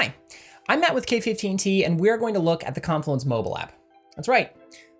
Hi, I'm Matt with K15T and we're going to look at the Confluence mobile app. That's right,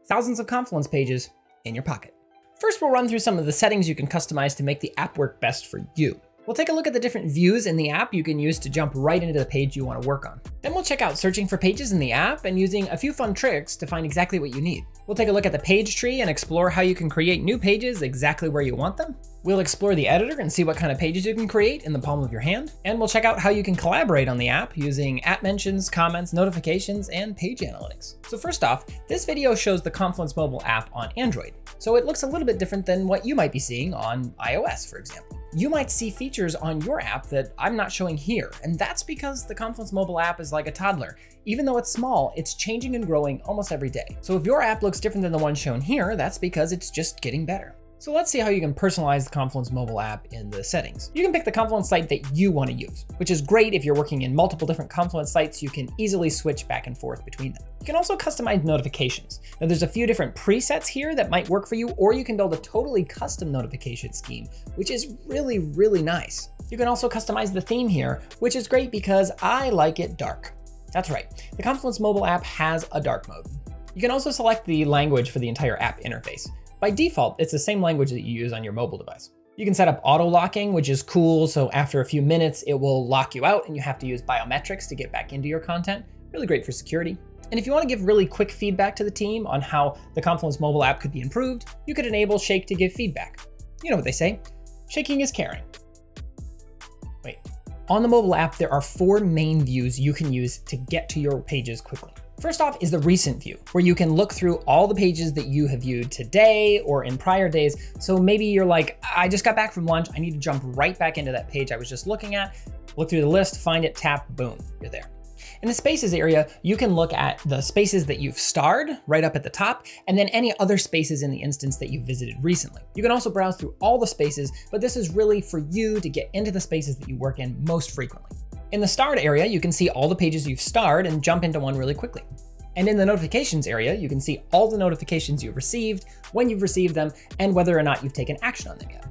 thousands of Confluence pages in your pocket. First, we'll run through some of the settings you can customize to make the app work best for you. We'll take a look at the different views in the app you can use to jump right into the page you want to work on. Then we'll check out searching for pages in the app and using a few fun tricks to find exactly what you need. We'll take a look at the page tree and explore how you can create new pages exactly where you want them. We'll explore the editor and see what kind of pages you can create in the palm of your hand. And we'll check out how you can collaborate on the app using at mentions, comments, notifications, and page analytics. So first off, this video shows the Confluence mobile app on Android. So it looks a little bit different than what you might be seeing on iOS, for example you might see features on your app that I'm not showing here. And that's because the Confluence mobile app is like a toddler. Even though it's small, it's changing and growing almost every day. So if your app looks different than the one shown here, that's because it's just getting better. So let's see how you can personalize the Confluence mobile app in the settings. You can pick the Confluence site that you want to use, which is great if you're working in multiple different Confluence sites, you can easily switch back and forth between them. You can also customize notifications. Now there's a few different presets here that might work for you, or you can build a totally custom notification scheme, which is really, really nice. You can also customize the theme here, which is great because I like it dark. That's right, the Confluence mobile app has a dark mode. You can also select the language for the entire app interface. By default, it's the same language that you use on your mobile device. You can set up auto locking, which is cool. So after a few minutes, it will lock you out and you have to use biometrics to get back into your content. Really great for security. And if you want to give really quick feedback to the team on how the Confluence mobile app could be improved, you could enable Shake to give feedback. You know what they say, shaking is caring. Wait, on the mobile app, there are four main views you can use to get to your pages quickly. First off is the recent view, where you can look through all the pages that you have viewed today or in prior days. So maybe you're like, I just got back from lunch. I need to jump right back into that page I was just looking at, look through the list, find it, tap, boom, you're there. In the spaces area, you can look at the spaces that you've starred right up at the top, and then any other spaces in the instance that you visited recently. You can also browse through all the spaces, but this is really for you to get into the spaces that you work in most frequently. In the starred area, you can see all the pages you've starred and jump into one really quickly. And in the notifications area, you can see all the notifications you've received, when you've received them, and whether or not you've taken action on them yet.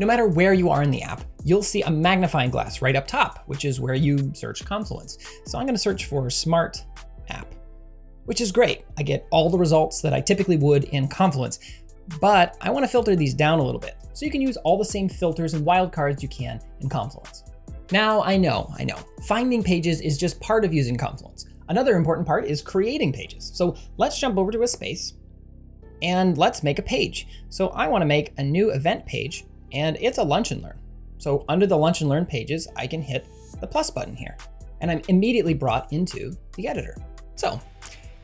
No matter where you are in the app, you'll see a magnifying glass right up top, which is where you search Confluence. So I'm gonna search for smart app, which is great. I get all the results that I typically would in Confluence, but I wanna filter these down a little bit. So you can use all the same filters and wildcards you can in Confluence. Now, I know, I know, finding pages is just part of using Confluence. Another important part is creating pages. So let's jump over to a space and let's make a page. So I wanna make a new event page and it's a lunch and learn. So under the lunch and learn pages, I can hit the plus button here and I'm immediately brought into the editor. So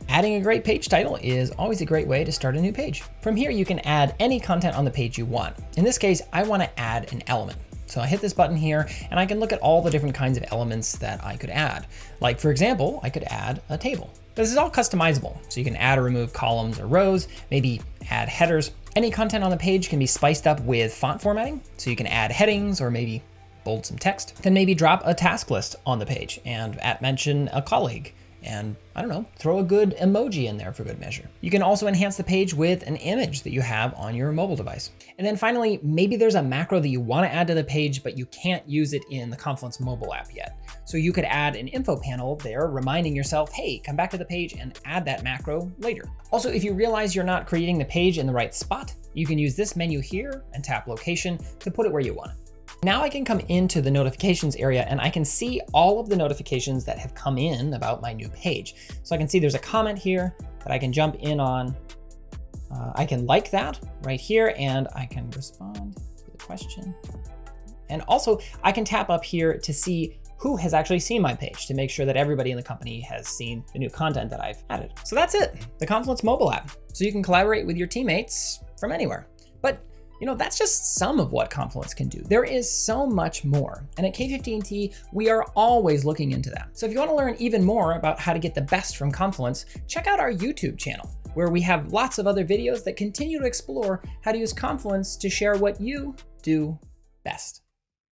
adding a great page title is always a great way to start a new page. From here, you can add any content on the page you want. In this case, I wanna add an element. So I hit this button here and I can look at all the different kinds of elements that I could add. Like for example, I could add a table. This is all customizable, so you can add or remove columns or rows, maybe add headers. Any content on the page can be spiced up with font formatting, so you can add headings or maybe bold some text. Then maybe drop a task list on the page and at mention a colleague and I don't know, throw a good emoji in there for good measure. You can also enhance the page with an image that you have on your mobile device. And then finally, maybe there's a macro that you want to add to the page, but you can't use it in the Confluence mobile app yet. So you could add an info panel there reminding yourself, hey, come back to the page and add that macro later. Also, if you realize you're not creating the page in the right spot, you can use this menu here and tap location to put it where you want it. Now I can come into the notifications area and I can see all of the notifications that have come in about my new page. So I can see there's a comment here that I can jump in on. Uh, I can like that right here and I can respond to the question. And also I can tap up here to see who has actually seen my page to make sure that everybody in the company has seen the new content that I've added. So that's it, the Confluence mobile app. So you can collaborate with your teammates from anywhere. But you know, that's just some of what Confluence can do. There is so much more. And at K15T, we are always looking into that. So if you want to learn even more about how to get the best from Confluence, check out our YouTube channel, where we have lots of other videos that continue to explore how to use Confluence to share what you do best.